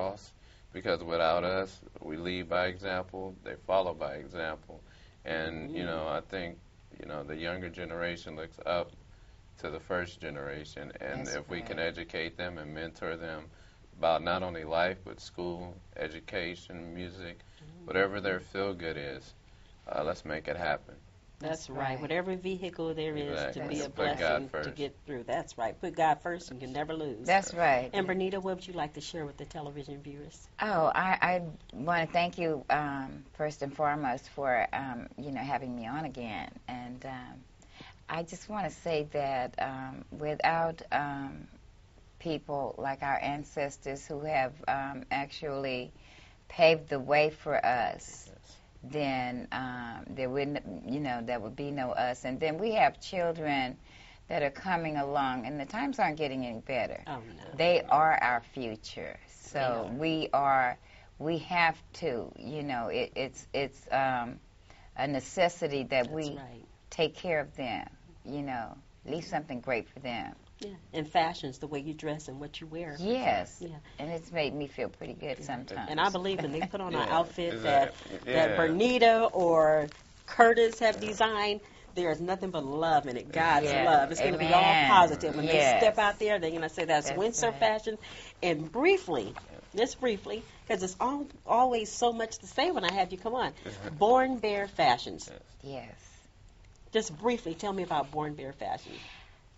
across because without us, we lead by example, they follow by example. And, you know, I think, you know, the younger generation looks up to the first generation. And That's if we can educate them and mentor them about not only life, but school, education, music, whatever their feel good is, uh, let's make it happen. That's, right. Whatever vehicle there is Exactly. to be a Put God blessing to first. get through. That's right. Put God first and you can never lose. That's right. and Bernita, what would you like to share with the television viewers? Oh, I, I want to thank you um, first and foremost for um, you know having me on again, and um, I just want to say that um, without um, people like our ancestors who have um, actually paved the way for us, then um, there wouldn't you know there would be no us, and then we have children that are coming along, and the times aren't getting any better. Oh no. They are our future. So we are, we have to, you know, it, it's it's um, a necessity that That's we right. take care of them. You know, leave something great for them. Yeah. And fashion's the way you dress and what you wear. Yes. Yeah. And it's made me feel pretty good sometimes. And I believe when they put on an outfit that exactly. that Yeah. Bernita or Curtis have designed, there is nothing but love in it. God's Yes. love. It's going to be all positive. When Yes. they step out there, they're going to say that's, That's Windsor right. fashion. And briefly, just briefly, because it's all, always so much to say when I have you come on. Born Bear Fashions. yes. Just briefly, tell me about Born Bear Fashion.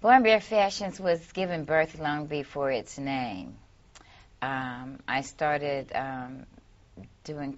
Born Bear Fashions was given birth long before its name. Um, I started um, doing